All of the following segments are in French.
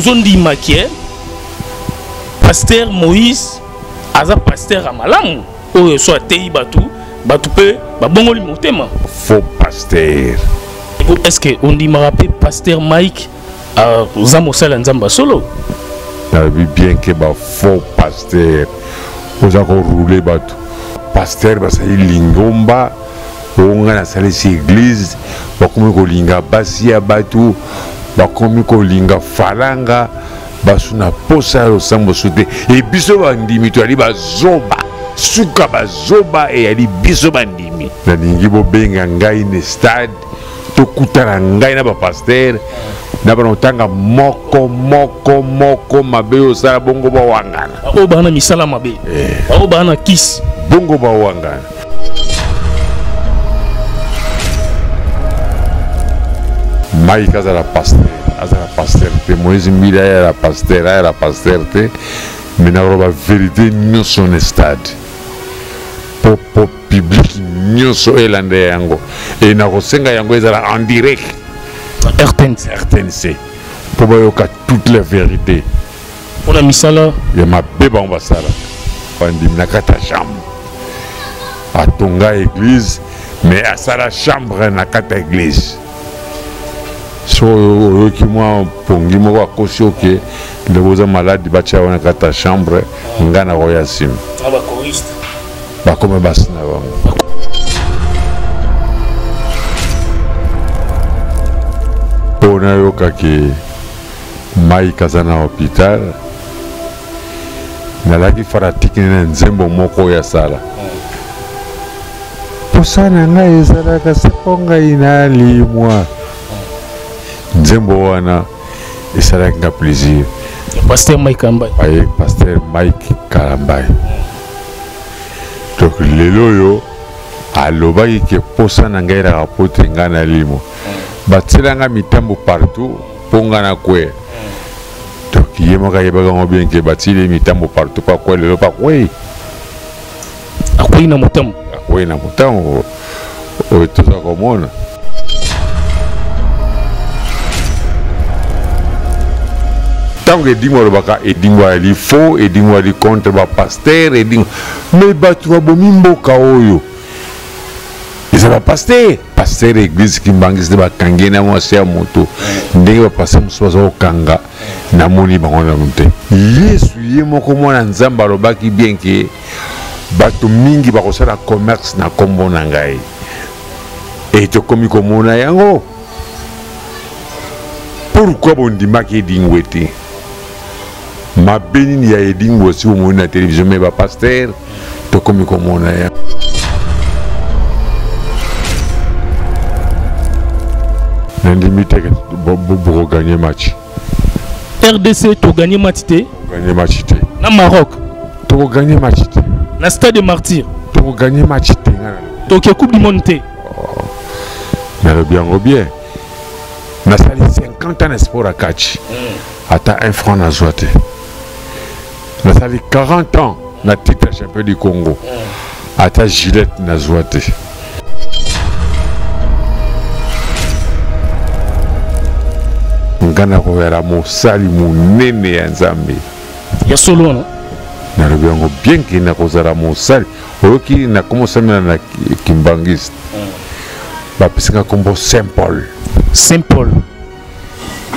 ozondimaki e paster moïse aza paster ya malamu. Oyo so ateyi bato bato mpe babongoli motema. Faux pasteur. Est ce que ondimaka mpe paster mike aza mosala ya nzambe ya solo nayebi bien ke bafaux pasteur. Oza korule bato pasteur basali lingomba. Oyo ngai nasalisi eglize bakomi kolinga basi ya bato bakomi kolinga falanga basu na posa ya losambo so te e biso bandimi toyali bazoba suka bazoba eyali biso bandimi. Nalingi bobenga ngai ne stade tokutana ngai na bapaster na bana kotanga moko moko moko mabe oyo osala bongo bawangana. Oyo baa na misala mabe. Oyo baa na kisi. Bongo bawangana. Mike azala paster azala paster te moïse mbili ayala paster ayala paster te me nakoloba verité nyonso na stade. Po po publike nyonso elanda yango. E nakosenga yango ezala en direct. Rtnc rtnc mpo bayoka toute la vérité mpona misala ya mabe bango basala bandimi na kati ya chambre. Atonga église. Mais asala chambre na kati ya église so oyoki mwa pongi moko akosi oke ndeko oza maladi batya wana kati ya chambre ngai nakoya nsima bakome basi na bango. Mpo nayokaki mike aza na hôpital nalaki faratiki na nzembo moko oyo asala posa na ngai ezalaka se mpo ngai nalimwa nzembo wana esalaki nga plaisir. Paster mike ambai aye paster mike kalambai donc lelo oyo alobaki ke posa na ngai elaka po te ngai nalimwa batielanga mitambo partout mpo ngai nakwe donc ye moko ayebaka yango bien ke batieli mitambo partout pakwe lelo pakwei akwei na motambo. Akwei na motango oyo toza komona ntango edingo alobaka edingo ali faux edingo ali contre bapaster edingo. Me bato babomi mboka oyo. Eza bapaster paster eglise kimbangisi nde bakangi ye na mwasi ya moto. Ndenge bapaster mosusu baza kokanga namoni bango nanu te yesu ye moko mwana nzambe alobaki bien ke bato mingi bakosala commerce na nkombo na ngai. E tokomi komona yango. Pourkui bondimaki edingwe te mabe nini ya osi na télévision me bapaster tokomi komona yango nandimi te bokoganye match. Rdc toganye mati te ganye match te na maroc. Tokoganye match te na stade martyr tokoganye match te toke coupe du monde te nalobi yango bien nasali 50 ans na sport ya catch ata un franc nazwa te nasali 40 ans na titre ya champion du congo. Ata gilette nazwa te. Nga nakoyala mosali monene ya nzambe. Ya solo wana nalobi yango bien ke nakozala mosali. Oyoki nakomosamela na ki- kimbangiste bapesinga nkombo saint paul. Saint paul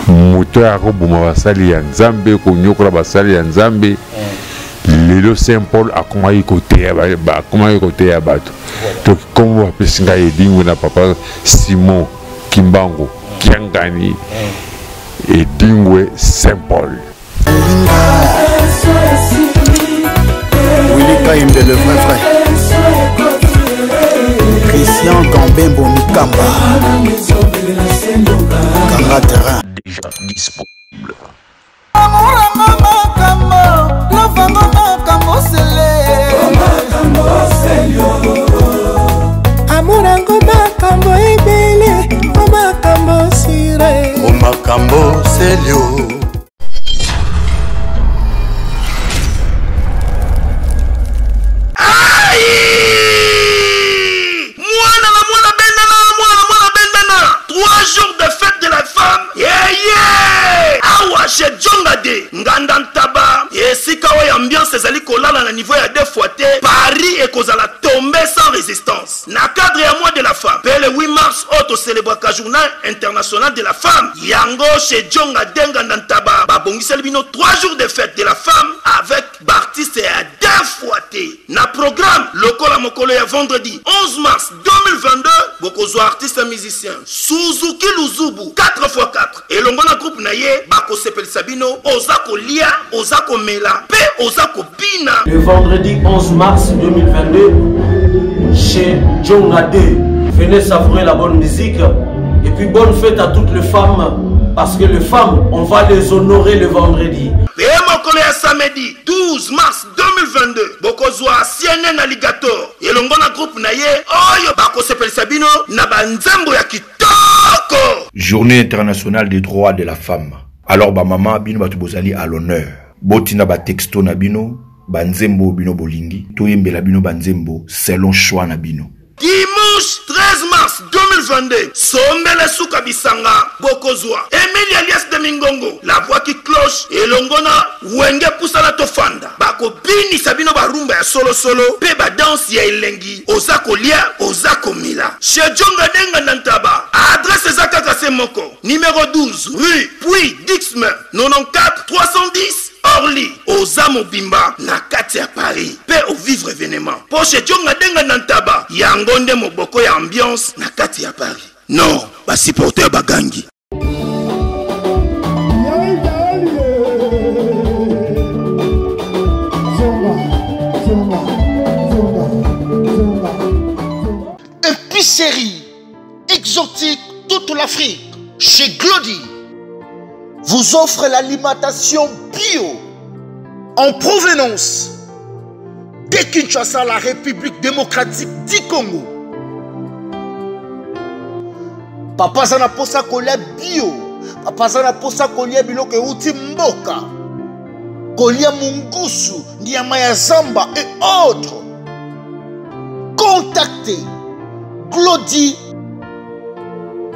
moto oyo akoboma basali ya nzambe konyokola basali ya nzambe. Lelo saint paul akomaki koteya ba- ba- akomaki koteya bato. To nkombo bapesi ngai edingwe na papa simon kimbango kiangani. Edingwe saint paul. Willy Kaimbe, le vrai frère. Christian Gambembo Mikamba. Kanga terrain. déjà disponible. amoranga makambo lofango makambo chez jonga denganda ntaba babongiseli bino 3 jours de fête de la femme avec baartiste ya deux fois te na programme lokola mokolo ya vendredi 11 mars 2022 bokozwa artiste musicien. Suzuki luzubu 4x4 elongo na groupe na ye bakosepelisa bino oza kolia oza komela mpe oza kobina. Le vendredi 11 mars 2022, chez Jonga 2. Venez savourer la bonne musique. Et puis bonne fête à toutes les femmes. Parce que les femmes, on va les honorer le vendredi. mpe mokolo ya samedi 12 mars 2022 bokozwa cnn alligator. Elongo na groupe na ye oyo bakosepelisa bino na banzembo ya kitoko. Journée internationale des droits de la femme. Alors bamama bino bato bozali à l'honneur. Botina batexto na bino banzembo bino bolingi. Toyembela bino banzembo selon choix na bino. Dimanche 13 mars 2022 sombele suka bisanga bokozwa. Emili alias de mingongo la voix qui cloche elongo na wenge pusala tofanda. Bakobinisa bino barumba ya solosolo mpe badanse ya elengi. Oza kolia oza komila. Shejonga denga na ntaba adrese eza kaka se moko. Numero 12 rue puis dixme 94 310 orly oza mobimba na kati ya paris. Mpe ovivre événement. Mpo shejonga denga na ntaba yango moboko ya ambiance na kati ya paris. Non basiporter bagangi Épicerie exotique toute l'Afrique. Chez Glody vous offre l'alimentation bio. En provenance de Kinshasa, la République démocratique du Congo. papa aza na mposa kolia bio. Papa aza na mposa kolia biloko euti mboka. Kolia mungusu nyama ya zamba et autres. Contactez Claudie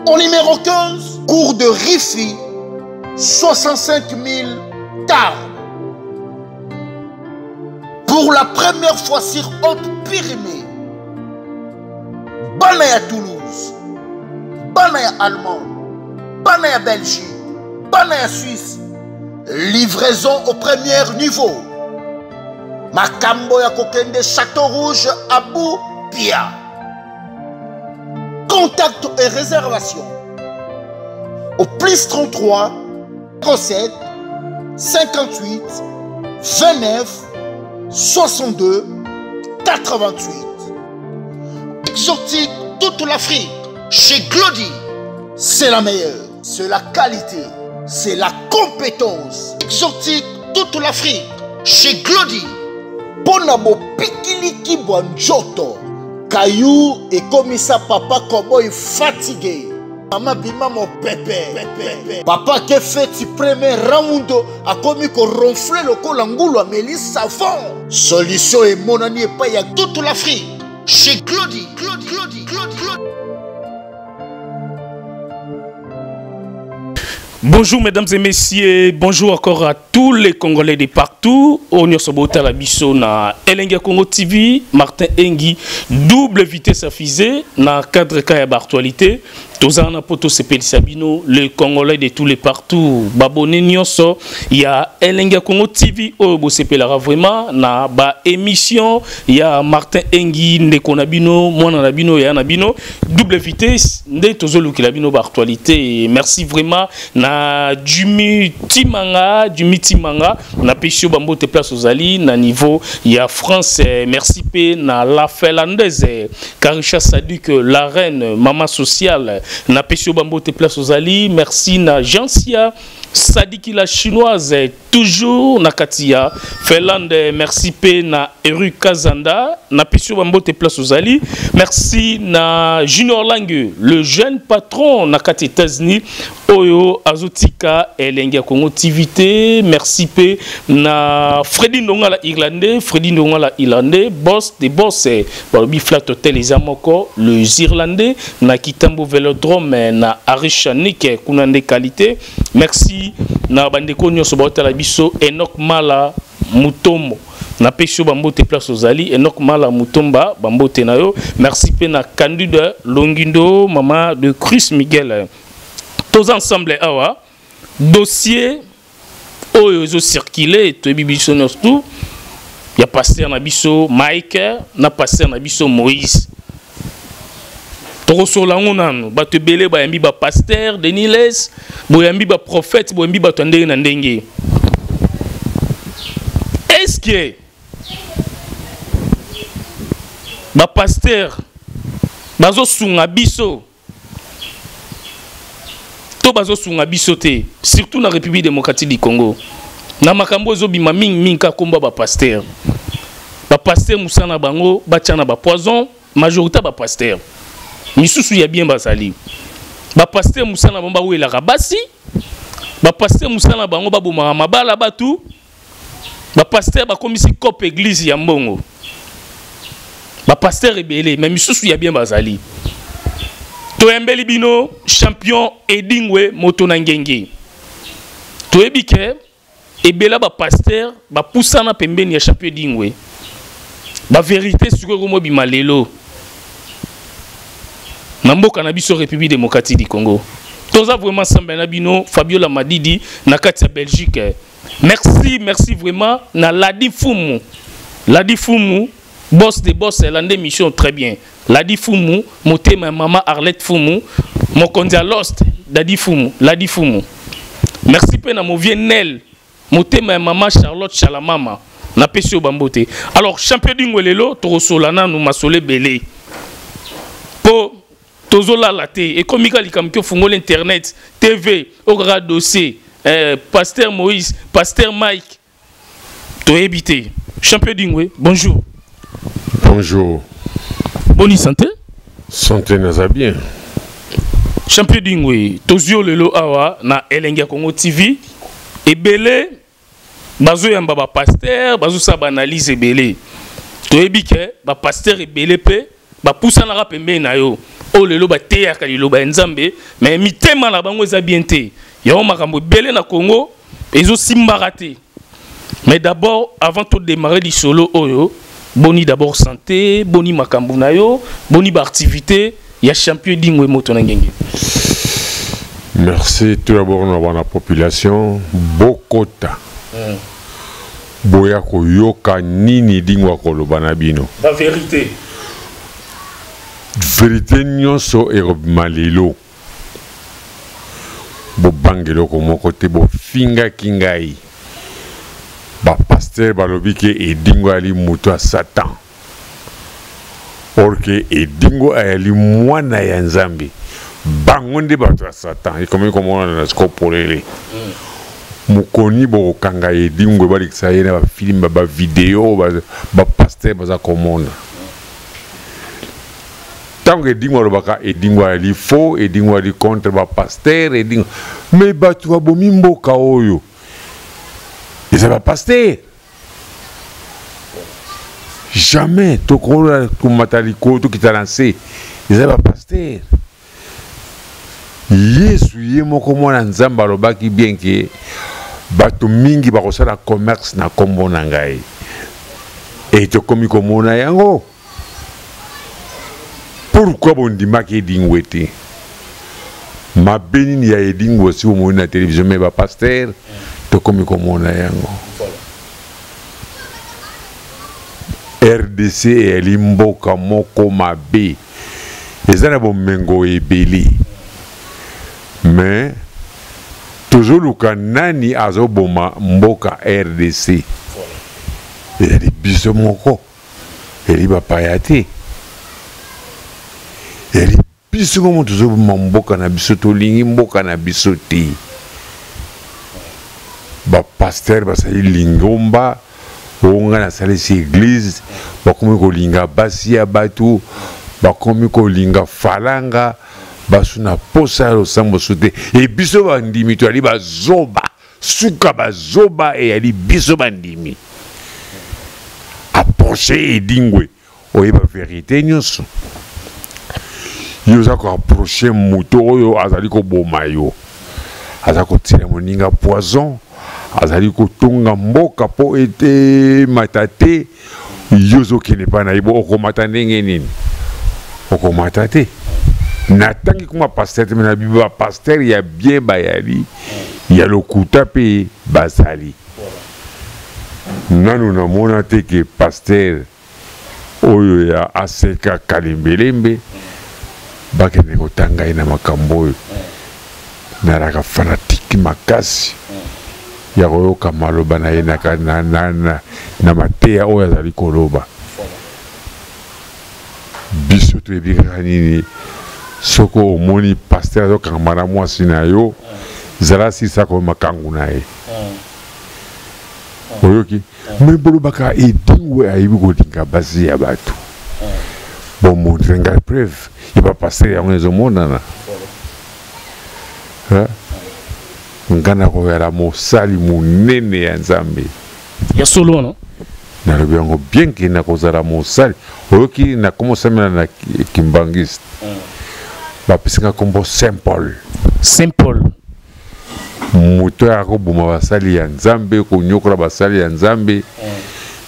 au numéro 15 cours de Rifi 65 000 Tarbes pour la première fois sur Haute-Pyrénées bana ya Toulouse bana ya Allemagne ya Belgique bana ya Suisse livraison au premier niveau. Makambo ya kokende château rouge abu pia. Contact et réservation au plus 33 07 58 29 62 88 exotique toute l'Afrique. Chez Glody c'est la meilleure. C'est la qualité. C'est la compétence. Exotique toute l'Afrique. Chez Glody mpona bopikiliki bwa nzoto kayu ekomisa papa koboi fatigue mama bima mopepe papa ke feti premier round akomi koronfle lokola ngulu ameli savon. Solution emonani epai ya toute l'afrique. Chez Claudie, Claudie, Claudie, Claudie. Bonjour mesdames et messieurs, bonjour encore à tous les Congolais de partout. On Sobota la na Elenga Congo TV, Martin Engi, double vitesse à fusée na cadre kaya actualité. Tozala poto sepelisa bino le congolais de tous les partout. Babone nyonso ya elenge ya congo tv oyo bosepelaka vraiment na baémission ya martin engi ndeko na bino mwana na bino ya na bino. Double vitesse nde tozolukela bino baactualité merci vraiment na jumi timanga jumi timanga napesi yo bambote place ozali na niveau ya france. Merci mpe na la finlandaise karisha sadik la reine mama sociale napesi yo bambote place ozali merci na sadiki la chinoise toujours na kati finlande merci mpe na eru kazanda. Napesi yo bambote place ozali merci na junior langue le jeune patron na kati oyo azotika elenge ya tv merci mpe na fredi ndonga la irlandais. Fredi ndonga la irlandais boss de boss balobi flat hotel eza moko les irlandais na kitambo velodrome na arishanik kuna nde qualité. Merci na bandeko nyonso baotala biso enok mala mutombo. Napesi bambote place ozali enok mala mutomba bambote na merci mpe na longindo mama de chris miguel. Toza ensemble awa. Dossier oyo ezocircule toyebi biso nyonso tu. Ya paster na biso mike na paster na biso moïse tokosola yango nanu bato ebele bayambi bapaster deniles boyambi baprophète boyambi bato ya ndenge na ndenge. Estce bapaster bazosunga biso? To bazosunga biso te surtout na république démocratique du congo. Na makambo ezobima mingimingi kaka komba bapaster bapaster mosala na bango batya na bapoison majorité bapaster misusu ya bien bazali bapaster mosala na bango bawelaka basi bapaster mosala na bango babomaka mabala batu. Bapaster bakomisi cope église ya mbongo. Bapaster ebele me misusu ya bien bazali toyembeli bino champion edingwe moto na ngenge. Toyebi ke ebela bapaster bapusana pembeni ya champion edingwe. Baverité sikoyo komobima lelo na mboka na biso république démocratique du congo. Toza vraiment nsambe na bino fabiola madidi na kati ya belgique. Merci merci vraiment. Na ladi fumu. Ladi fumu boss de boss elande mission très bien. Ladi fumu motema ya mama arlette fumu mokonzi ya lost dadi fumu ladi fumu. Merci mpe na movie nel motema ya mama charlotte chalamama. Napesi yo bambo te alors champion dingo lelo tokosola nanu masolo ebele mpo tozolala te. Ekomi ka likambo ki ofungola internet tv okaka dossier. Eh, paster moïse paster mike. Toyebi te. Champion dingwe bonjour. Bonjour. boni santé. Santé naza bien. champion dingwe tozwi yo lelo awa na elenge ya congo tv ebele bazoyamba bapaster bazosala baanalyse ebele. Toyebi ke bapaster ebele mpe bapusanaka pembeni na yo oyo lelo bateyaka liloba ya nzambe. Me mitema na bango eza bien te yango makambo ebele na congo ezosimbaka te mais d'abord avant todémarrer lisolo oyo boni d'abord santé boni makambo na yo boni baactivité ya champion dingwe moto na ngenge. Merci tout d'abord na la population. Bokota. boya koyoka nini dingwa koloba na bino. Bavérité verité nyonso ekobima lelo bobanga eloko moko te bofingaki ngai bapaster balobi ke edingo ayali moto ya satan. Or ke edingo ayali mwana ya nzambe. Bango nde bato ya satan. Ekomi komona na siko polele mokoni bokokanga edingo ebalekisa ye na bafilme bavideo bapaster baza komona ntango edingo alobaka edingo ayali faux edingo ayali contre bapaster edingo me bato babomi mboka oyo. Eza bapaster jamais tokola komata likolo tokita na se. Eza bapaster yesu ye moko mwana nzambe alobaki bien ke bato mingi bakosala commerce na nkombo na ngai. E tokomi komona yango pourkui bondimaki edingwe te mabe nini ya edingwe osi bomoni na televizio me bapaster tokomi komona yango. Rdc eyali mboka moko mabe. Eza na bomengo ebele. Me tozoluka nani azoboma mboka rdc ezali biso moko. Eli bapaya te eli biso momo tozoboma mboka na biso tolingi mboka na biso te. Bapaster basali lingomba onga nasalisi eglize bakomi kolinga basi ya bato bakomi kolinga falanga basuna posa ya losambo so te. E biso bandimi toyali bazoba suka bazoba eyali biso bandimi. Aproche edingwe oyeba verité nyonso yo oza koaproche moto oyo azali koboma yo. Aza kotiela moninga poison azali kotonga mboka mpo ete mata te yo ozokende mpa na ye bo okomata ndenge ya bien bayali. Ya lokuta mpe bazali. Nanu namona te ke paster oyo ya aseka kalembelembe bakende kotanga ye na makambo oyo nalaka fanatike makasi. Ya koyoka maloba na ye na, mateya oyo azali koloba biso toyebi kaka nini? Soki omoni paster azokangama na mwasi na yo. Zala silisa koyoma makangu na ye. Oyoki? Me bolobaka edingwe ayebi kolinga basi ya bato bomontre ngai preuve. Ya bapaster yango ezomonana nga nakoyala mosali monene ya nzambe ya solo wana nalobi yango bien ke nakozala mosali oyoki nakomosamela na ki- kimbangiste. Bapesinga nkombo saint paul saint paul moto oyo akoboma basali ya nzambe konyokola basali ya nzambe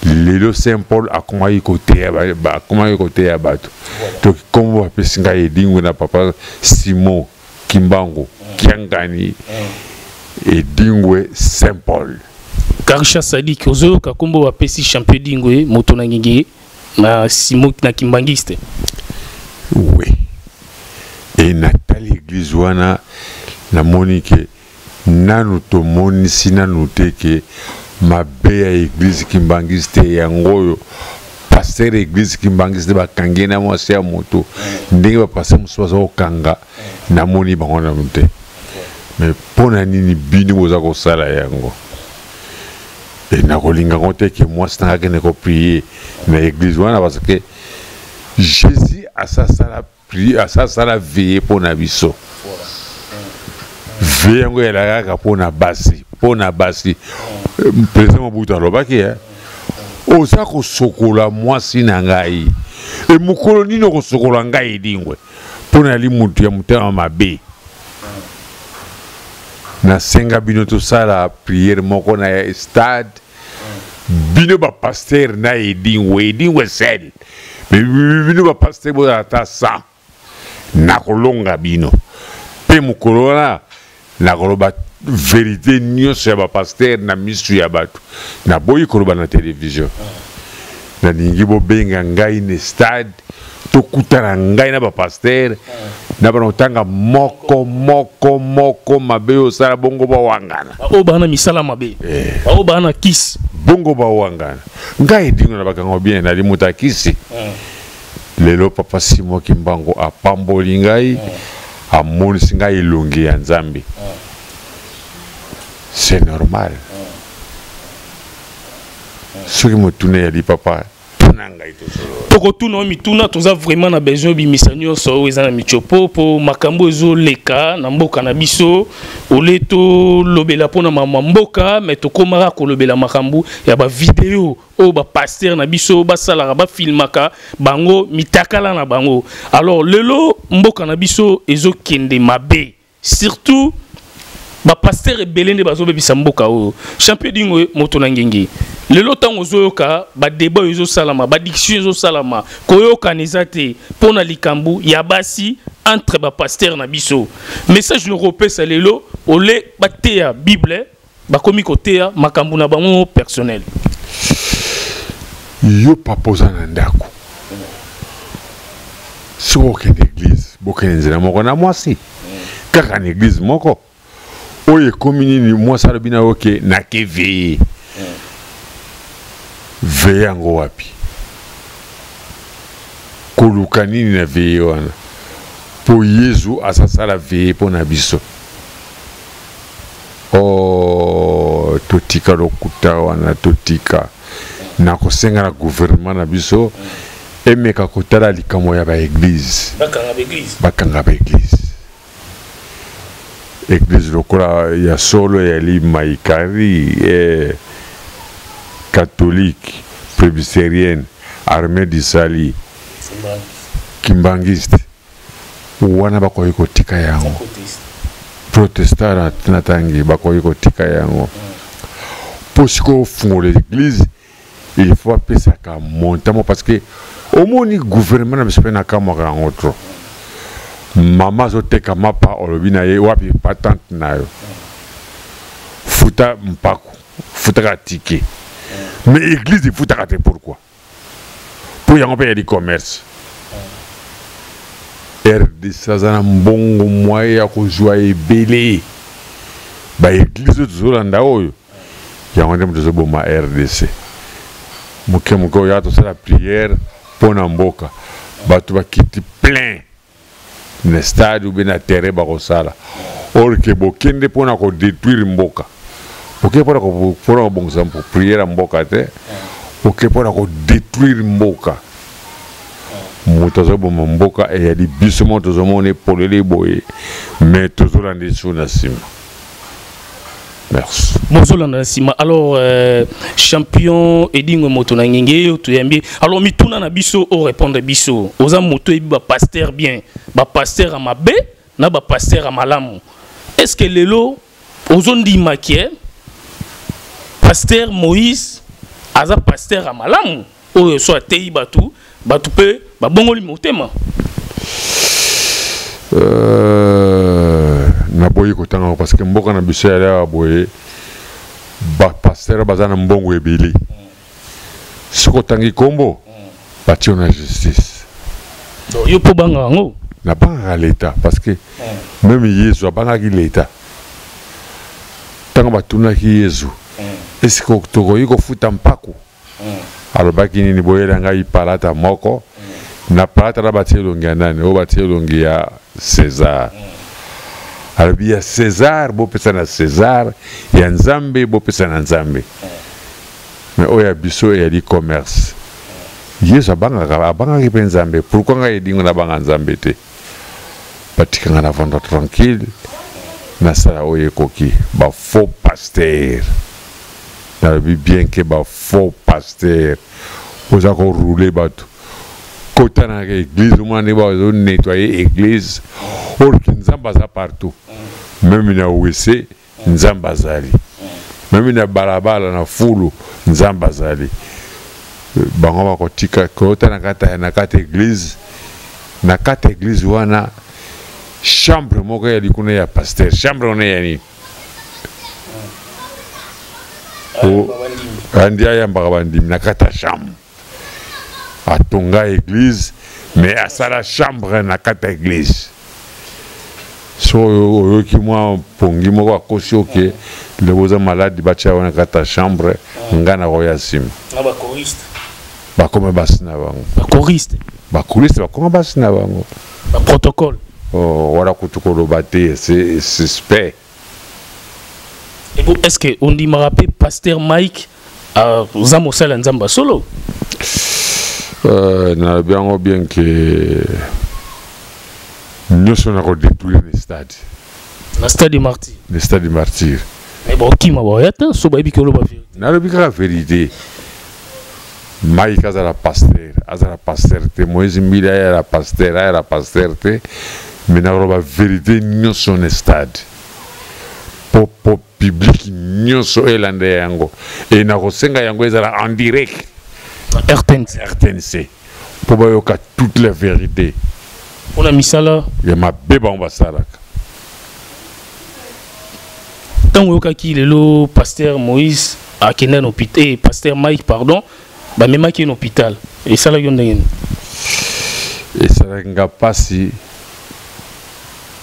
lelo saint paul akomaki koteya ba- ba- akomaki koteya bato. To nkombo bapesi ngai edingwe na papa simon kimbango kiangani edingwe saint paul. Karisha sadik ozoyoka nkombo bapesi champion dingwe moto na ngenge na simo na kimbangiste. We e natali eglize wana namoni ke nanu tomonisi nanu te ke mabe ya eglize kimbangisi te yango oyo paster eglize kimbangisi te bakangi na mwasi ya moto. Ndenge bapaster mosusu baza kokanga namoni bango nanu te. Me mpo na nini bino boza kosala yango? E nakolinga ngo te ke mwasi nanga akende koprie. Na eglize wana parce que jésus asasala asasala veye mpo na biso. Veye yango elaka kaka mpo na basi mpo na basi président mobutu alobaki e oza kosokola mwasi na ngai. E mokolo nini okosokola ngai edingwe mpo nali mutu ya motema mabe. Nasenga bino tosala priere moko na stade. Bino bapaster na edingwe edingwe sel me bino bapaster bozala ata sa. Nakolonga bino. Mpe mokolo wana nakoloba verité nyonso ya bapaster na misu ya bato. Naboyi koloba na televizio nalingi bobenga ngai na stade tokutana ngai na bapaster na bana kotanga moko moko moko mabe oyo osala bongo bawangana. Baoyo baa na misala mabe. Baoyo baa na kisi. Bongo bawangana. Ngai edingo na bakango bien nali moto akisi lelo papa simo kimbango apamboli ngai amonisi ngai elongi ya nzambe c'est normal soki motuna yali papa tuna ngai tosolo tokotuna oyo mituna toza vraiment besoin obimisa nyonso oyo eza na mitiopo mpo makambo ezoleka na mboka na biso ole tolobela mpona mama mboka me tokomaka kolobela makambo ya na biso basalaka bango mitakala na bango alors lelo mboka na biso ezokende mabe surtout bapaster ebele nde bazobebisa mboka oyo. Champion dingo moto na ngenge lelo ntango ozoyoka badeba oyo ezosalama badiction ezosalama koyokana eza te mpo na likambo ya basi entre bapaster na biso. Message nakopesa lelo ole bateya bible bakomi koteya makambo na bango personnel. Yo papa oza na ndako. Soki okende eglize bokende nzela moko na mwasi. Kaka moko oyo ekomi nini? Mwasi alobi na yo ke nake veye. Veye yango wapi? Koluka nini na veye wana? Mpo yezu asasala veye mpo na biso. O totika lokuta wana totika. Na kosenga na gouvernement na biso. Emeka kotala likambo ya baeglize bakanga baeglize eglize lokola ya solo yali maikari eh, catholique presbytérienne armée du sali kimbangiste. Wana bakoki kotika yango? Protestant na- natangi bakoki kotika yango. Mpo sikoyo ofungola église il faut apesaka montamo parce que omoni gouvernement na biso mpe nakamwaka yango tro mama azoteka mapa olobi na ye wapi patante na yo. Futa mpako futaka tike. Mais église efutaka te pourquoi? Mpo yango mpe yali commerce rdc aza na mbongo mwaye ya kozwa ebele. Baeglize oyo tozolanda oyo yango nde tozoboma rdc moke moke oyo aka tosala priere mpo na mboka. Bato bakiti plein na stade ube na terrain bakosala or ke bokende mpona kodétruire mboka. Oke mpona ko- mpona kobongisa priere ya mboka te oke mpona kodétruire mboka. Moto azoboma mboka eyali biso mo tozomona epolele boye. Mais tozolanda esu na nsima merci. Alors euh, champion edingo moto na ngenge oyo toyambi alors mituna na biso orépondre biso. Oza moto oyebi bapaster bien bapaster ya mabe na bapaster ya malamu. Est ce que lelo ozondimaki e paster moïse aza paster ya malamu? Oyo so ateyi bato bato mpe babongoli motema. Euh, naboyi kotanga parce que mboka na biso yali awa boye bapaster baza na mbongo ebele. Soki otangi nkombo batio na justice. Yo mpo banga yango nabangaka leta parce que meme yesu abangaki leta. Ntango batunaki yesu eske tokoki kofuta mpako? Alobaki nini boyela ngai palata moko na palata na batie elongi ya nani? Oyo batie elongi ya césar alobi ya césar bopesa na césar ya nzambe bopesa na nzambe. Me oyo ya biso eyali commerce. Yesu abangaka abangaki mpe nzambe. Pourkui ngai edingo nabanga nzambe te? Batikanga na vendre tranquille nasala oyo ekoki. Bafaux paster nalobi bien ke bafaux paster oza korule bato kotanaka église omona nde bazonettoye église orki nzambe aza partout. Meme na wese nzambe azali. Meme na balabala na fulu nzambe azali. Bango bakotika kota na kati na kati église na kati église wana chambre moko ya likuna ya paster chambre wana ya nini? O- andi ayambaka bandimi. Na kati ya chambre atonga église mais asala chambre na kati ya église so oyo- oyoki mwa pongi moko akosi oke lelo oza maladi batya yo na kati ya chambre nga na koya nsima bakoma basi na bango. Bakoriste bakoma basi na bango. Baprotocole Oh, wala kutu koloba te c'est suspect est-ce que on dit marape pasteur Mike oza mosala nzambe solo? Euh, nalobi yango bien ke nyonso na kodétruire le stade. Na stade de martyr. Le stade martyr. Mais bakokima baoya te so bayebi ke oloba vérité nalobi kaka vérité. Mike azala paster azala paster te moïse mbili ayala paster ayala paster te. Me nakoloba vérité nyonso na stade. Po po public nyonso elanda yango. E nakosenga yango ezala en direct rtnc rtnc mpo bayoka toute la vérité mpona misala ya mabe bango basalaka ntango oyokaki lelo paster moïse akende na hôpital eh, paster mike pardon bamemaki ye na hôpital. Esalaki yo ndenge nini esalaki nga mpasi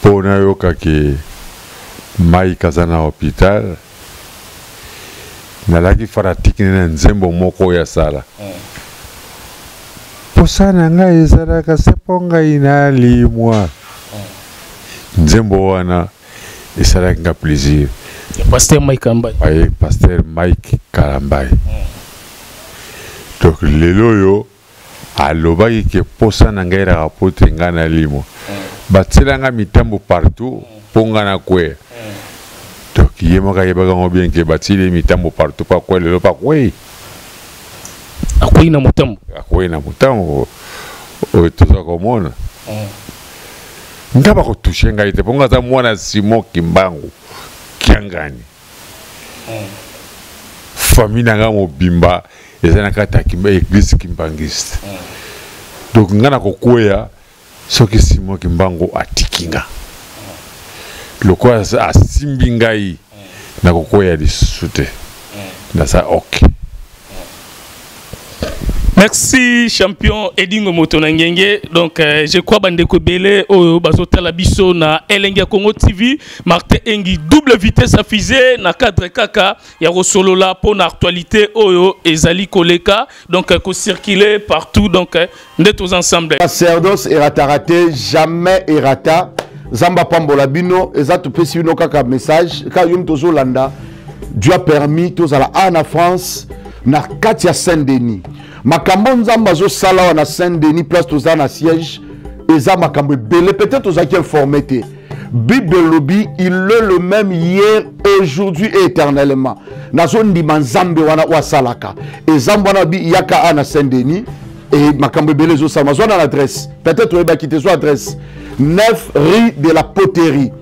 mpo nayokaki mike aza na hôpital nalaki faratiki ne na nzembo moko oyo asala posa na ngai ezalaka se mpo ngai nalimwa. Nzembo wana esalaki nga plaisir. Paster mike kalambai aye paster mike kalambai donc lelo oyo alobaki ke posa na ngai elaka po te ngai nalimwa. Batielanga mitambo partout mpo ngai nakweya donc ye moko ayebaka ngo bien ke batieli mitambo partout po akweya lelo po akwei na motambo akwei na motambo oyo toza komona. Nga bakotushe ngai te mpo nga aza mwana simon kimbangu kiangani. Famille na nga mobimba eza na kati ya église kimbangiste. Donc nga na kokwea soki simon kimbangu atiki nga. Lokola asimbi ngai na naza ok. Merci champion edingo moto na ngenge donc euh, je crois bandeko ebele oyo bazotala biso na elenge ya congo tv martin engi double vitesse afise na cadre kaka ya kosolola mpo na actualité oyo ezali koleka. Donc euh, kocircule partout. Donc euh, nde toza ensemble. Sacerdoce erataka te jamais erata nzambe apambola bino eza topesi bino kaka message. Kaka yo tozolanda dieu a permis tozala awa na france na kati ya saint denis makambo nzambe azosala awa na saint denis place toza na siège eza makambo ebele. Peut-être tozalaki informé te. Bible elobi il est le même hier aujourd'hui et éternellement. Nazondima nzambe wana oyo asalaka. Ezambe wana bi yaka awa na saint denis e makambo ebele ezosalama zwa na adresse. Peut-être oyebaki te zwa adresse. 9 rue de la poterie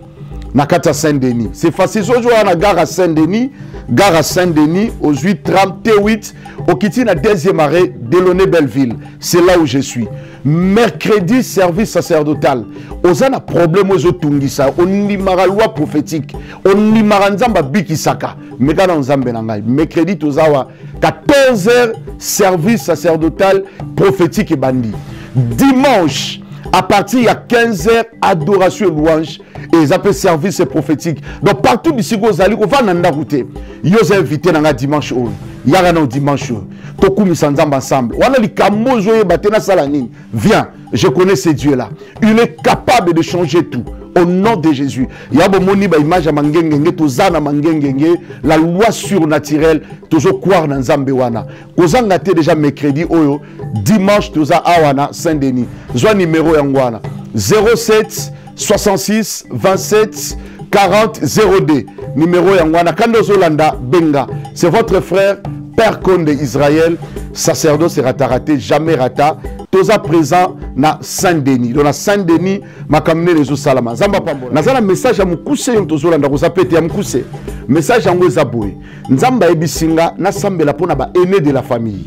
na kati ya saint denis c'est facile. Oya na gare ya saint denis gare ya saint denis ozwi 38 okiti na deuxième arrêt delone belleville. C'est là où je suis. Mercredi service sacerdotal. Oza na problème oyo ezotungisa ondimaka loi prophétique. Ondimaka nzambe abikisaka meka na nzambe na ngai mercredi toza awa 14 heures service sacerdotal prophétique ebandi dimanche à partir ya 15 heures adoration et louange. Et eza mpe service prophétique. Donc partout bisika ozali kovanda na ndako te yo oza invité na nga dimanche oyo yaka na dimanche oyo tokumisa nzambe ensemble. Wana likambo oyo ozoyeba te nasala nini viens je connais ce dieu là il est capable de changer tout au nom de jésus. Ya bomoni baimage ya mangengenge toza na mangengenge la loi surnaturelle tozokware na nzambe wana. Kozanga te déjà mercredi oyo dimanche toza awa na saint denis zwa numero yango wana 07 66 27 40 02 numero yango wana kandi ozolanda benga. C'est votre frère père conde israël. Sacerdoce erataka te jamais rata toza présent na saint denis donc na saint denis makambo nene ezosalama? Nzambe apambola. Naza na message ya mokuse oyo tozolanda koza pete ya mokuse. Message yango eza boye. Nzambe ayebisi nga nasambela mpo na baene de la famille.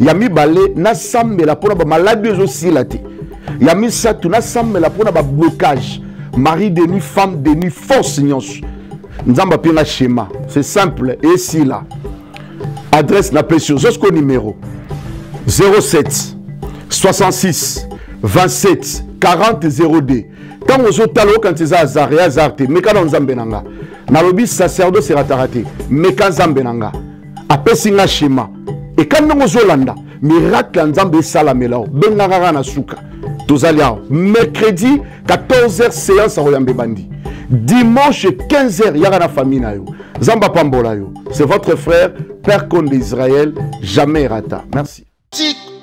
Ya mibale nasambela mpo na bamaladi oyo ezosila te. Ya misato nasambela mpo na bablocage mari de nuit femme de nuit force nyonso. Nzambe apie nga schéma. C'est simple esila adresse napesi yo zosko numéro? 07 66 27 40 02 ntango ozotala okanisi eza azar ya azar te meka na nzambe na nga nalobi sacerdoce erataka te meka nzambe na nga apesi nga schéma eka ndenge miracle ya nzambe esalamela o benga kaka mercredi 14h séance akoyamba ebandi dimanche 15h yaka na famille na yo. C'est votre frère père conde d'israël jamais rata merci.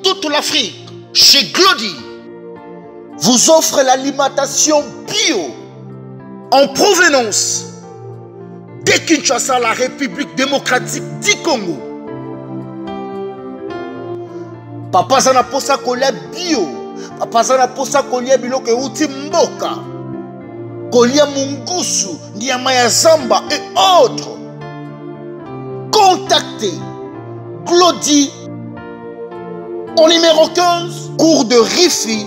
Toute l'Afrique, chez Glody, vous offre l'alimentation bio en provenance de Kinshasa, la République démocratique du Congo. Papa Zana posa kolia bio, papa Zana posa kolia biloko euti mboka, kolia mungusu, nyama ya zamba et autres. Contactez Glody au numéro 15, cours de Rifi,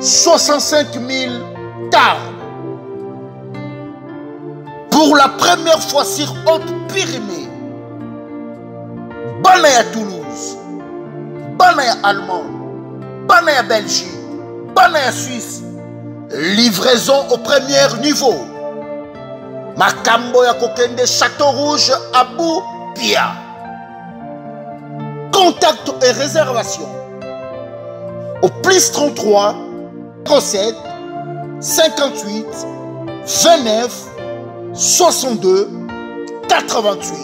65 000 Tarbes. Pour la première fois sur Haute-Pyrénées, Banaya Toulouse, Banaya Allemand, Banaya Belgique, Banaya Suisse, livraison au premier niveau. Makambo ya Kokende Château Rouge, Abou Pia. Contact et réservation au plus 33 07 58 29 62 88.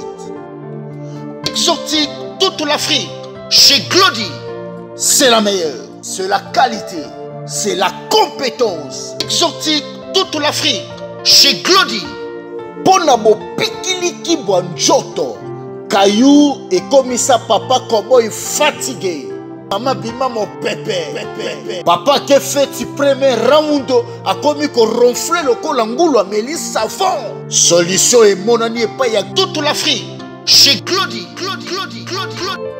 Exotique toute l'Afrique. Chez Glody, c'est la meilleure. C'est la qualité. C'est la compétence. Exotique toute l'Afrique. Chez Glody. Bonabo Pikiliki Bonjoto. Caillou et commissaire papa Cowboy fatigué. Mama bima mopepe papa ke feti premier round akomi koronfle lokola ngulu ameli savon. Solution emonani epai ya toute l'afrique. Chez claudi claudi claudi claudi claudi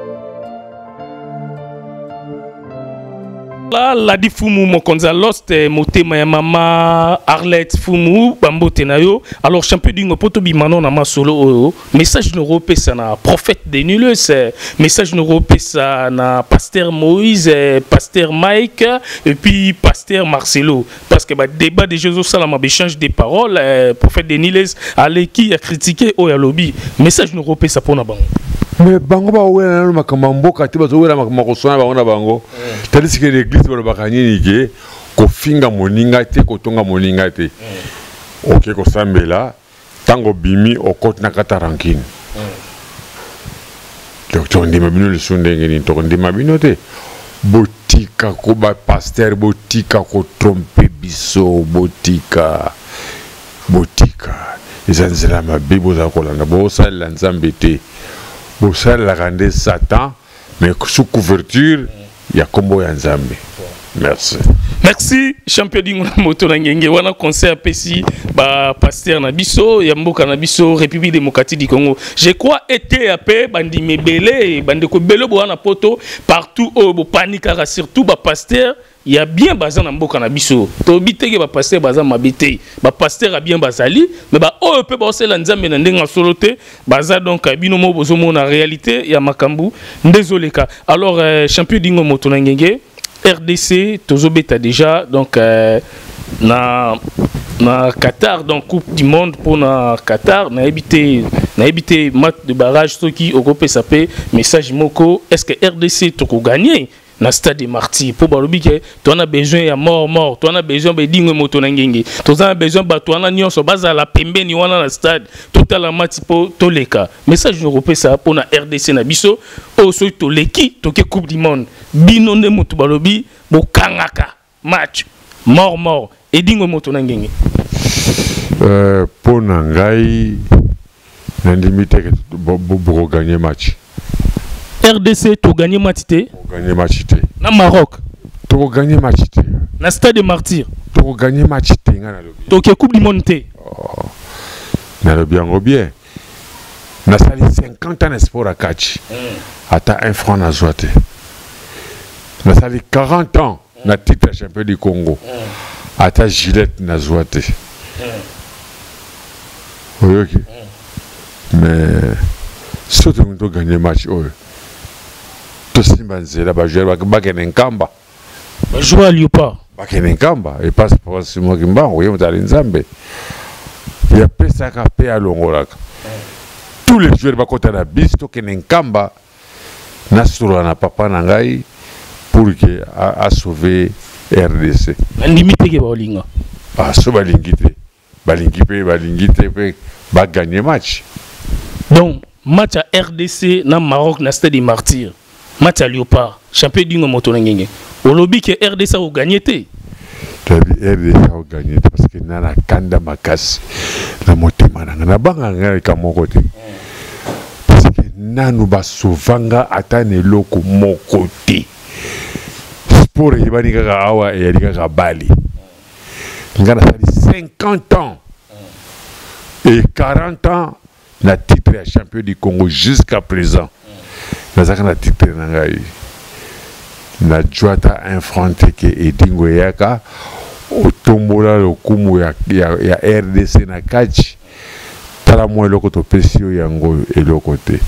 ladi fumu mokonzi ya lost motema ya mama arlette fumu bambote na yo alors champion dingo mpo tobima na masolo oyo message noko na prophète eh, message noko opesa na pasteur moïse pasteur mike et puis pasteur marcelo. Parce que badébat déjà ezosalama baéchange des paroles eh, prophète denilus aleki acritiqué oyo alobi message noko opesa mpo me bango bawela nano makambo ya mboka te bazowela makambo ya koswana bango na bango. Tandis ke l'église balobaka nini ke? Kofinga moninga te kotonga moninga te. Oke kosambela ntango obimi okoti na kata rankine. Donc tokondima bino lisu ndenge nini? Tokondima bino te. Botika ko bapaster botika kotrompe biso botika. Botika. Eza nzela mabe bozala kolanda bosalela nzambe te bosalelaka nde satan mais sous couverture ya nkombo ya nzambe merci. Merci champion dingo na moto na wana conseil apesi bapaster na biso ya mboka na république démocratique du congo. Je crois ete ape bandimi ebele bandeko ebele boya poto partout oyo bopanikaka surtout bapaster ya bien baza na mboka na biso. Toyebi teke bapaster baza mabe te bapaster ya bien bazali me baoyo mpe baosala nzambe na te baza donc bino mo bozomona réalité ya makambo nde ezoleka alors champion dingo moto na RDC tozobeta déjà donc euh, na na Qatar donc Coupe du monde pour na Qatar. Nayebi te nayebi te match de barrage soki okopesa pe message moko. Est-ce que RDC tokogagner na stade de martyr mpo balobi ke toza na besoin ya mort mort. Toza na besoin bedingwe moto na ngenge. Toza na besoin bato wana nyonso bazala pembeni wana na stade. Totala mati mpo toleka. Message nakopesa mpona rdc na biso. Oyo soki toleki toke coupe du monde. Bino nde moto balobi bokangaka. Match mort mort. Edingwe moto na ngenge. Euh, mpo na ngai nandimi teke bokoganye match rdc toganye match te tokoganye match te na maroc. Tokoganye match te na stade de martyr tokoganye match te nga nalobi toke coupe du monde te nalobi yango bien. Nasali 50 ans na sport ya catch ata un franc nazwa te nasali 40 ans na titre ya champion du congo. Ata gilette nazwa te oyoki mais so tolingi toganye match oyo tosimba nzela bajoueur bakende nkamba. Bajoueur ya léopard bakende nkamba epasse pasimwaki mbango ye moto ali nzambe. Yapesaka mpe alongolaka. Tous les joueurs bakota na bisi tokende nkamba. Nasolola na papa na ngai pour ke asauve rdc nandimi teke baolinga ah, so balingi te. Balingi mpe balingi te mpe baganye match. Donc match ya rdc na maroc na stade de martyr match ya léopard champion dingo moto na ngenge olobi ke rdc akoganye te. Tabi rdc akoganye te parce que na na kanda makasi. Na motema na nga nabanga ngai ka moko te. Parce que nanu basovanga ata na eloko moko te. Sport eyebani kaka awa eyali kaka bale nga nasali 50 ans. Et 40 ans na titre ya champion du congo jusqu'à présent nazalaka na titre na ngai. Najwata un franc te ke edingo eyaka otombola lokumu ya, ya, ya rdc na kati tala mwa eloko topesi yo yango eloko te.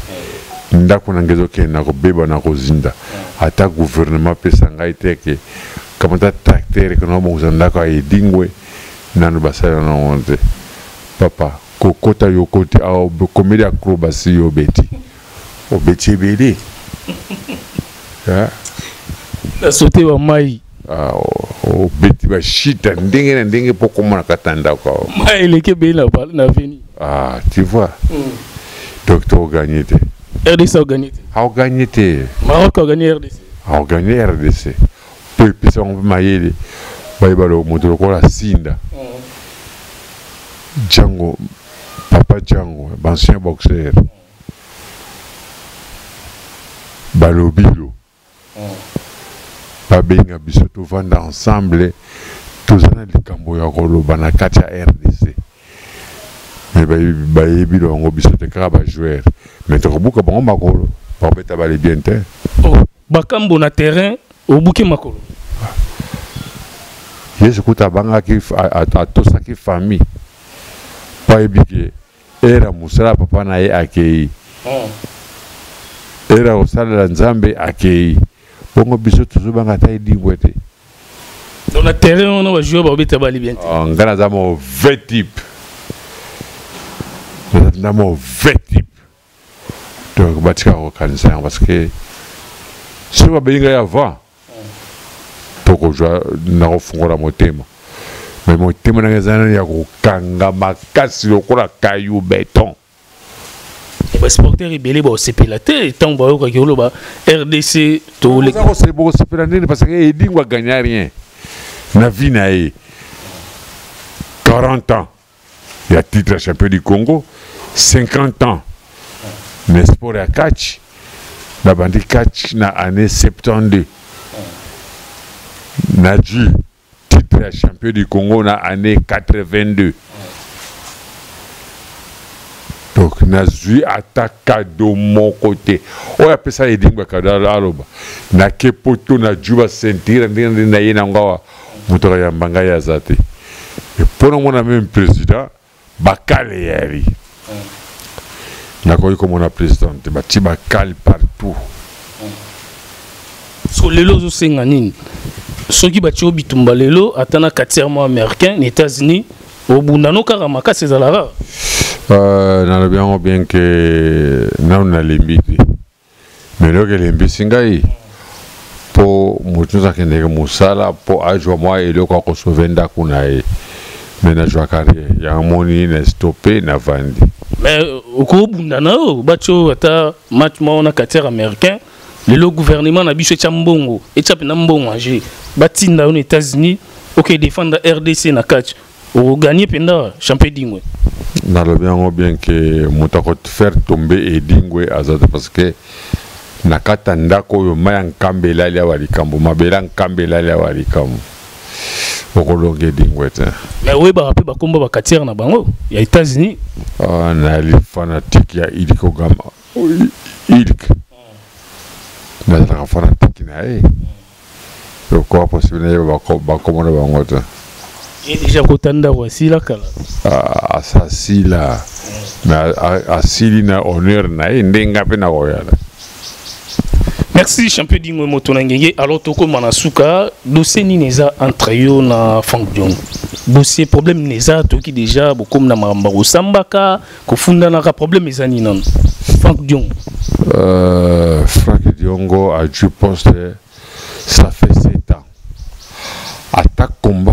Ndako na ngai ezokende na kobeba na kozinda ata guvernema apesa ngai te ke kamata tracteur ke nabongoza ndako ya edingwe nano basala nango te. Papa kokota yo kote awa acrobatie yo obeti obeti ebele nasote bamai obeti bashita ndenge na ndenge mpo komona kata ndako awa mai eleki ebele na veni. Ah tu vois. Donc tokoganye te. Rdc aganye te. Aoganye te. Maroc aganye rdc aoganye rdc mpo epesa bango mpe mayele bayeba moto lokola sinda. Jango papa jango bancien boxeur balobilo. Babenga biso tovanda ensemble toza na likambo ya koloba na kati ya rdc me bayebi- yango biso te kaka bajoueur me tokobuka bango makolo bakobeta bale bien te. Oh, bakambo na terrain obuki makolo. Yesu kuta abangaki atosaki famille. Po ayebi ke ere ya mosala papa na ye akei ere ya kosalela nzambe akei bongo biso tozobanga ta edingwe te donc na terrain wana bajoueur babeta bali bien te Oh, nga naza mauvais type naza mauvais type donc batika kokanisa yango parce que soki babengi ngai avant tokozwa nakofungola motema. Me motema nanga eza nani ya kokanga makasi lokola kayu beton basporter ebele baosepela te ntango bayokaki oloba rdc toleka oza kosepela ndeni parce que edingo aganya rien. Na vie na ye 40 ans. Ya titre ya champion du congo 50 ans. Na sport ya catch. Nabandi catch na année 72 nazwi titre ya champion du congo na année 82 donc nazwi ata kado moko te oyo apesa edingba kado alo- aloba. Nake poto najwi basentire ndenge ndenge na ye nango awa moto akayamba ngai aza te mpona mona meme président bakale yari nakoki komona président te bati bakale partout. So lelo ozosenga nini? Soki batie o bitumba lelo ata na katiere mo américain na états-unis obundano kaka makasi ezalaka Euh, nalobi yango bien ke nanu nalembi te. Me eloko elembisi ngai mpo moto nyonso akendeke mosala mpo azwa mwa eloko akosauve ndako na ye. Me nazwaka rien yango moni na stope navandi mais okobundana o batie o ata match moko na katiere américain lelo gouvernement na biso etya mbongo etya mpena mbongo age batinda yo na états-unis oke défendre rdc na catch okoganie mpenda champion dingwe. Nalobi yango bien ke moto akofaire tombe edingwe aza te parce que na kati ya ndako oyo mai ya nkambe elali awa likambo mabele ya nkambe elali awa likambo. Okolonga edingwe te. Mais oyebaka mpe bakomba bakatiere na bango ya états-unis Ah, nali fanatique ya ilik ogama ilik nazalaka fanatique na ye. Okoka possible nayeba bakomona bango te Ah, asasila me a- a- asili na honneur na ye mpe na merci champion dingwe moto na ngenge. Alors tokóma na suka dossier nini eza entre yo na frank diong. Dossier problème nini eza toki déjà bokomi na makambo kosambaka kofundanaka problème eza nini nano frank diong. Euh, Franck Diongo a dû poste ça fait 7 ans ata komba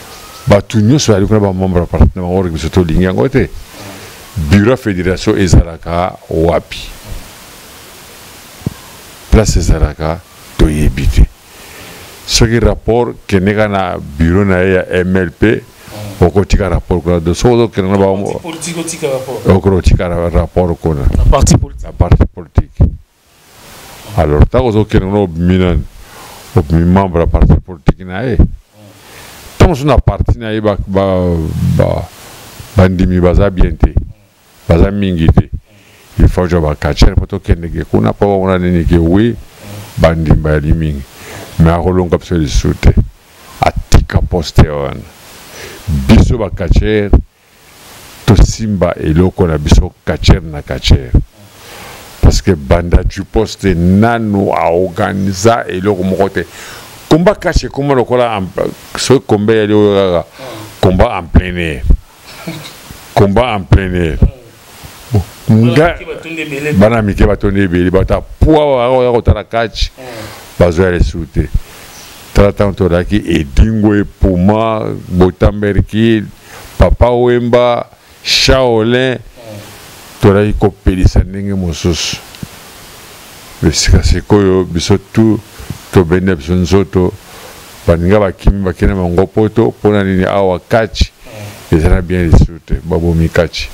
bato nyonso bali kuna bamembre ya parti na bango reki biso tolingi yango te bureau ya fédération ezalaka wapi? Place ezalaka toyebi te. Soki rapport kende ka na bureau na ye ya mlp okotika rapport kuna do soki ozokende na okoro otika ra- rapport kuna na parti politique. Alors ntango ozokende kuna obimi nani? Obimi membre ya parti politique na ye ntango so na parti na ye ba- ba- ba- bandimi baza bien te baza mingi te il faut jwa bakachere mpo tokendeke kuna mpo bamona nini ke we bandimi bayali mingi me akolonga biso lisusu te atika poste wana biso bakachere tosimba eloko na biso kachere na kachere parce que banda du poste nanu aorganiza eloko moko te komba kashe ekoma lokola soki komba eyali oyo kaka komba en plein air. Komba en plein air. Nga bana mike batondi ebele bata pwa oya kotala kachi bazoya lisusu te tala ntango tozalaki edingwe puma botamberki papa wemba shaolin tozalaki kopelisa ndenge mosusu. Bisika sikoyo biso tu tobende biso nzoto baninga bakimi bakende bango poto mpona nini? Awa kachi eza na bien lisu te babomi kachi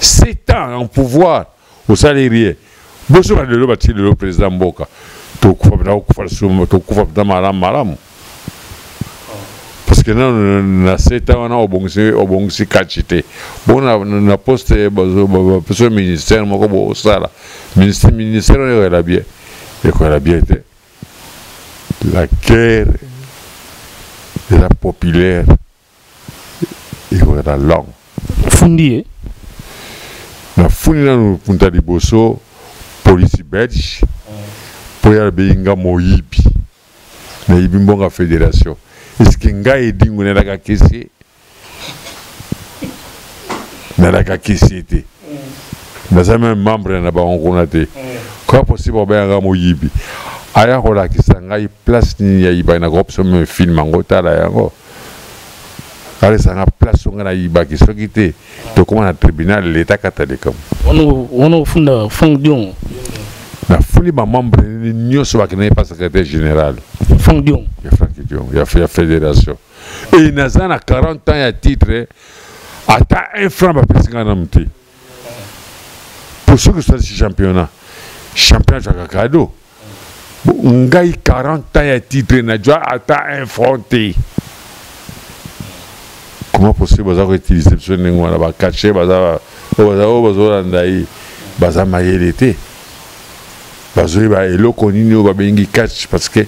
sept ans en pouvoir osali rien boso balelo batie lelo président mboka. Tokufa mpena kokufa lisumu tokufa mpena malamu malamu. Parce que nano na sept ans wana obongisi obongisi kachi te. Bongo na, na, na poste bapeso ministère moko bosala ministère wana ekoyela bien. Ekoyela bien te la guerre eza populaire ekoyela longue fundi ye nafuni nanu punta liboso polisi belge. Mpo ya beyinga moyibi nayibi mbonga fédération eske ngai edingo nalaka kesi nalaka kesi te. Naza meme membre na bango kuna te. Koya possible obayanga moyibi aya kolakisa ngai place nini yayibaki nakopiso meme filme yango tala yango? Alesanga place onga nayibaki soki te tokóma na tribunal leta kata likambo wana ofunda nafuni bamembre nini nyonso bakendaki pa secrétaire général. Dion. Ya franki dion ya, fédération. E naza na 40 ans ya titre ata un franc bapesi ngai namu te po soki championnat championnat zwaka kado ngai 40 ans ya titre nazwa ata un franc te comment possible baza koutilize biso ndenge wana bakache baza oyo bazolanda ye baza mayele te bazoyeba eloko nini oyo babengi catch parce que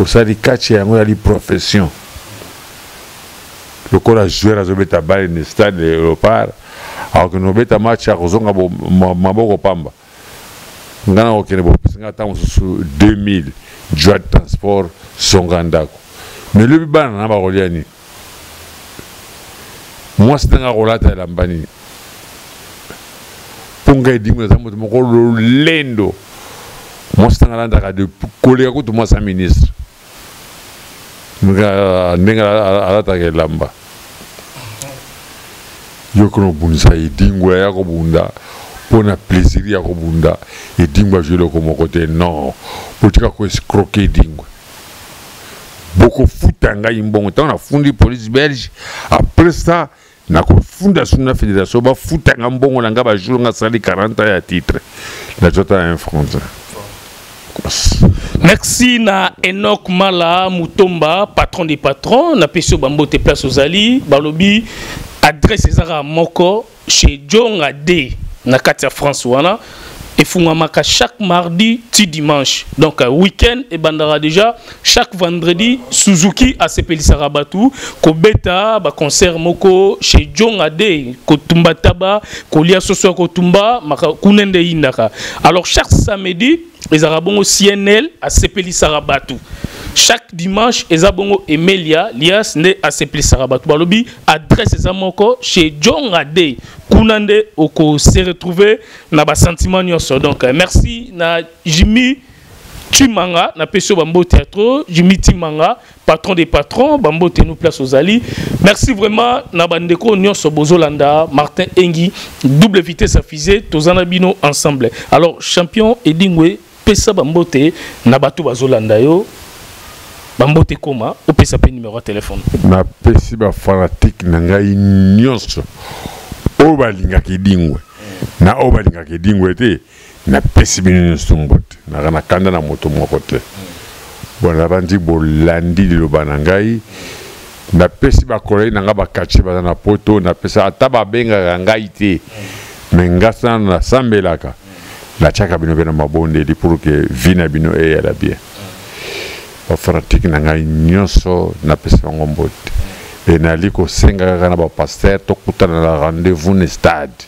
osali catch yango ezali profession lokola joueur azobeta bale na stade léopard akokende kobeta match akozonga maboko pamba ngai na kokende bopesa ngai ata mosusu 2000 joi de transport songa ndako. Mais lobi bana na bakolia nini mwasi nanga kolata elamba nini? Mpo ngai edingo naza moto moko lolendo. Mwasi nanga alandaka de koleka kutu mwasi ya ministre. Ndenge alataka elamba. Yo kono obundisa edingo ya kobunda mpo na plaisir ya kobunda edingo azwi eloko moko te non. Botika koescroke edingo bokofuta ngai mbongo ntango nafundi police belge après ça nakofunda sunu na fédération bafutanga mbongo na ngai bajour nga asali 40 ans ya titre. Nazwata un franc merci na enoch mala mutomba patron des patrons. Napesi yo bambote place ozali balobi adresse ezaka moko chez jonga d na kati ya france wana chaque mardi ti dimanche. Donc uh, week-end ebandaka déjà chaque vendredi suzuki asepelisaka bato kobeta baconcert moko chez jonga de kotumba taba kolia soso kotumba kuna nde eyindaka. Alors chaque samedi ezalaka bongo cnl asepelisaka bato chaque dimanche eza bongo emelia lias nde asepelisaka bato balobi adresse eza moko chez jonga de kuna nde okose retrouve na basentiment nyonso. Donc merci na jimi timanga napesi yo bambo théâtre jimi timanga patron des patrons bambote nous place ozali merci vraiment na bandeko nyonso bozolanda martin engi double vitesse toza na bino ensemble. Alors champion edingwe pesa bambote na bato bazolanda yo bambote koma opesa mpe numéro ya telefone napesi bafanatike na ngai nyonso. Oyo balingaka edingwe na oyo balingaka edingwe te napesi bino nyonso mbote. Naka na kanda na moto moko te. Bona nabandi bolandi liloba na ngai. Napesi bakolei na ngai bakatie baza na poto napesa ata babengaka ngai te. Me ngasana nasambelaka natiaka bino mpe na mabondeli pour ke vi na bino eyala bien bafanatike na ngai nyonso napesi bango mbote. E nali kosenga kaka na bapaster tokutana na rendez-vous na stade.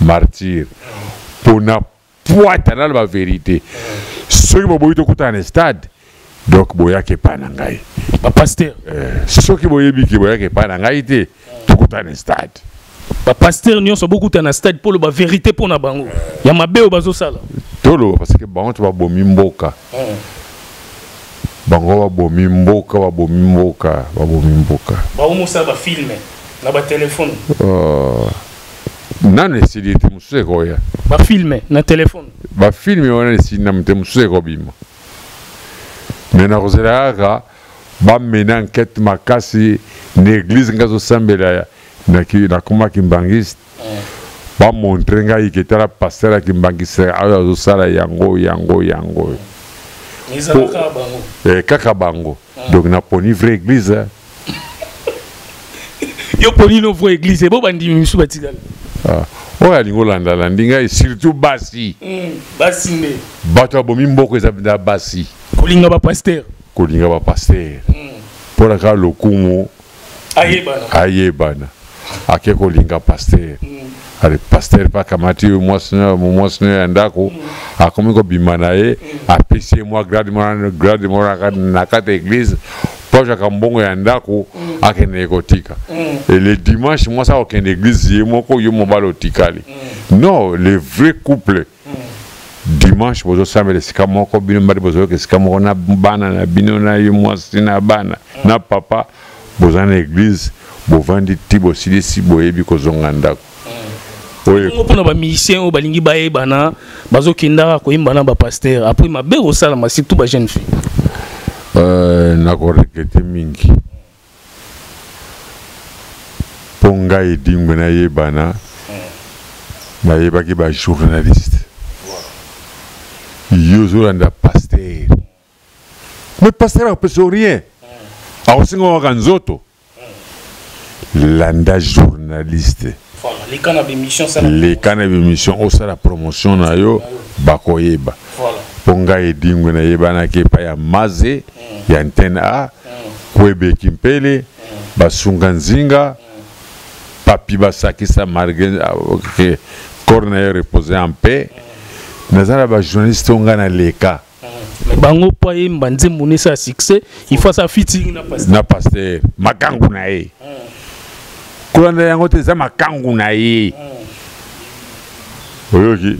Martyr. Mpona poita nala baverité soki boboyi tokutana na stade donc boyaka epai na ngai. Bapaster soki boyebi ke boyaka epai na ngai te tokutana na stade. Bapaster nyonso bokutana na stade mpo loba vérité mpo na bango. Ya mabe oyo bazosala. Toloba parce que bango to babomi mboka bango babomi mboka babomi mboka babomi mboka. Baomosala bafilme na batelefone Uh, nano esili ete mosusu ekoya bafilme na telefone. Bafilme wana esili na te mosusu ekobima me nakozela kaka bamena enquête makasi na église ngai azosambela na ki- na koma kimbangiste bamontre ngai ke tala paster ya kimbangiste oyo azosala yango yango yango. Eh, kaka bango. Donc naponi vraie église yo poni no vo église. Ebo bandimi misu batikala Ah, oyo alingi olandalandi ngai surtout basi. Basi nde. Bato babomi mboko eza mpenza basi. Kolinga bapaster kolinga bapaster mpona kaka lokumu ayebana. ayebana. Ake kolinga paster ale paster mpe akamati oyo mwasi na- mwasi nayo ya ndako akomi kobima na ye apesi ye mwa grade moko na kati- ya église mpo azwaka mbongo ya ndako akende kotika e le dimanche mwasi akokende église ye moko yo mobali otikali non le vrai couple dimanche bozosambela esika moko bino mibali bozoyoka esika moko na bana na bino na ye mwasi na bana na papa boza na église bovandi ti bosilisi boyebi kozonga ndako oyo ngo mpona bamusicien oyo balingi bayebana bazokendaka koyemba na bapaster apres mabe kosalama surtout bajeune fille euh, nakoregrete mingi. Mpo ngai edingwe nayebana nayebaki bajournaliste yo ozolanda paster mais paster akopesa rien. Akosenga kaka nzoto. Landa journaliste. voilà leka na leka na bémission osala promotion na yo bakoyeba. Mpo ngai edingwe nayebanaki epai ya maze ya antenne a kwebeki mpele basunga nzinga papi basakisa marge corps na ye repose en paix. Naza na bajournaliste oyo ngai naleka bango mpo ayemba nzembo nesa ya succès il faut asa featuring na paster na paster makangu na ye kolanda yango te eza makangu na ye. Oyoki.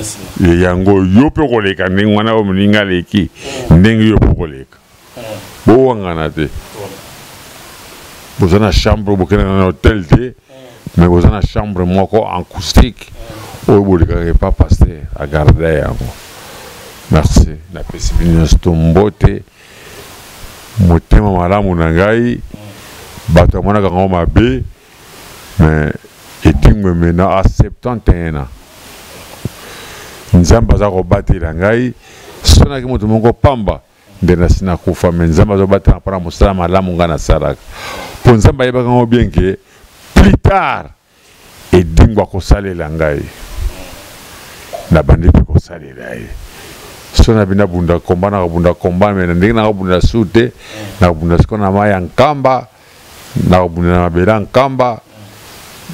Nsima. Yango yo mpe koleka ndenge wana oyo moninga aleki ndenge yo mpe koleka bowangana te. Boza na chambre bokende na hotel te mais boza na chambre moko acoustique. Oyo bolekaka epa paster agarda yango. Merci. Napesi bino nyonso to mbote motema malamu na ngai bato amonaka ngo mabe me edingwe mena a 71 ans nzambe aza kobatela ngai so naki moto moko pamba nde nasi nakufa me nzambe azobatela mpona mosala malamu ngai nasalaka. Mpo nzambe ayebaka ngo bienke plus tard edingwa kosalela ngai. Nabandi mpe kosalela ye. So nabi nabunda komba nakabunda komba me na ndenge nakabunda su te nakabunda siko na mai ya nkamba nakabunda na mabele nkamba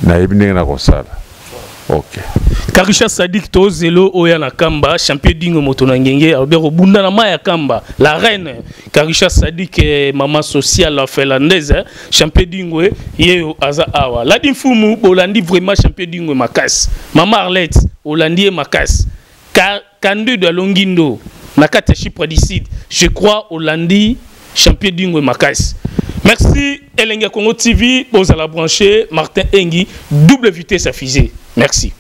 nayebi ndenge nakosala. Ok. Karisha sadik tozelo oyo na kamba champion dingo moto na ngenge alobi kobunda na mai ya kamba la reine. Karisha sadik eh, mama sociale finlandaise eh, champion dingo eh, ye aza awa. Ladi mfumu bolandi vraiment champion dingo makasi. Mama arlette olandi ye makasi. Ka- kandudo alongi ndo na kati ya chypre sud je crois olandi champion dingo makasi merci elenge congo tv bozala branché martin engi. Double vitesse à merci